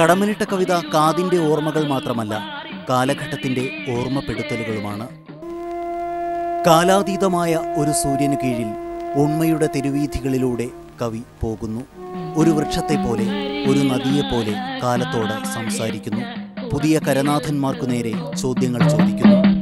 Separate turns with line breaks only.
കടമ്മനിട്ട കവിത കാതിന്റെ ഓർമ്മകൾ മാത്രമല്ല കാലഘട്ടത്തിന്റെ ഓർമ്മപ്പെടുത്തലുകളുമാണ്. കാലാതീതമായ ഒരു സൂര്യനു കീഴിൽ ഉണ്മയുടെ തെരുവീഥികളിലൂടെ കവി പോകുന്നു. ഒരു വൃക്ഷത്തെ പോലെ ഒരു നദിയെപ്പോലെ കാലത്തോട് സംസാരിക്കുന്നു. പുതിയ കരനാഥന്മാർക്കു നേരെ ചോദ്യങ്ങൾ ചോദിക്കുന്നു.